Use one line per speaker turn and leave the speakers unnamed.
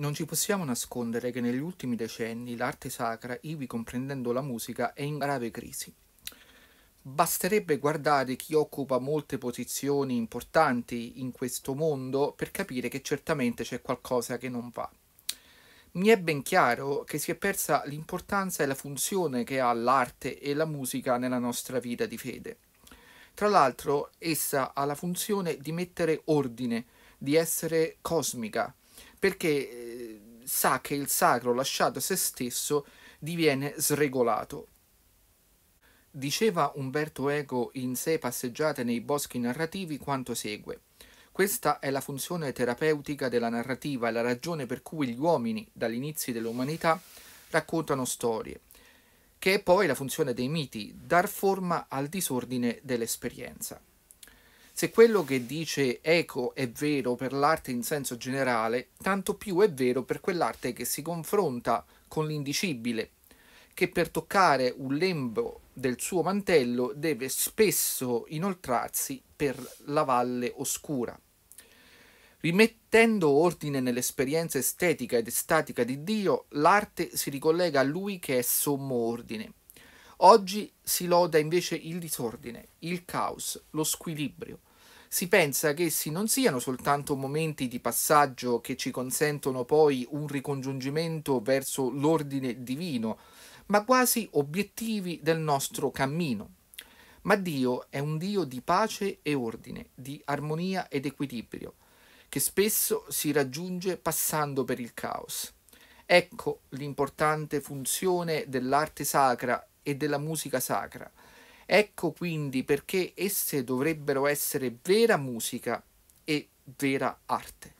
Non ci possiamo nascondere che negli ultimi decenni l'arte sacra, ivi comprendendo la musica, è in grave crisi. Basterebbe guardare chi occupa molte posizioni importanti in questo mondo per capire che certamente c'è qualcosa che non va. Mi è ben chiaro che si è persa l'importanza e la funzione che ha l'arte e la musica nella nostra vita di fede. Tra l'altro, essa ha la funzione di mettere ordine, di essere cosmica, perché eh, sa che il sacro lasciato a se stesso diviene sregolato. Diceva Umberto Eco in Sei passeggiate nei boschi narrativi quanto segue. Questa è la funzione terapeutica della narrativa e la ragione per cui gli uomini, dall'inizio dell'umanità, raccontano storie, che è poi la funzione dei miti, dar forma al disordine dell'esperienza. Se quello che dice Eco è vero per l'arte in senso generale, tanto più è vero per quell'arte che si confronta con l'indicibile, che per toccare un lembo del suo mantello deve spesso inoltrarsi per la valle oscura. Rimettendo ordine nell'esperienza estetica ed estatica di Dio, l'arte si ricollega a lui che è sommo ordine. Oggi si loda invece il disordine, il caos, lo squilibrio, si pensa che essi non siano soltanto momenti di passaggio che ci consentono poi un ricongiungimento verso l'ordine divino, ma quasi obiettivi del nostro cammino. Ma Dio è un Dio di pace e ordine, di armonia ed equilibrio, che spesso si raggiunge passando per il caos. Ecco l'importante funzione dell'arte sacra e della musica sacra, Ecco quindi perché esse dovrebbero essere vera musica e vera arte.